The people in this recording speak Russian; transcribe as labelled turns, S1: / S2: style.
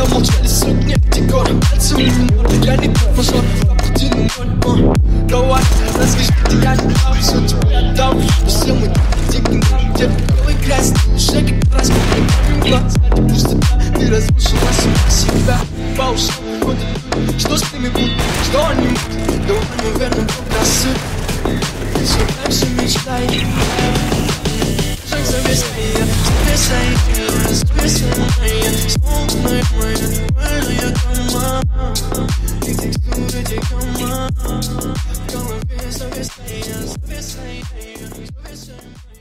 S1: коридора Намолчали сотни декор Пальцем не минуты, я не Пути на ноль, Давай, где я не прав Все тебе отдам Все мы диким Где белый грязь, ты как раз помним глаза, ты пустота Ты разрушила сама себя. По ушам Что с ними будет, что они будут Давай, наверное, красы Ты все дальше мечтай Service, service, service, service, service, service, service, service,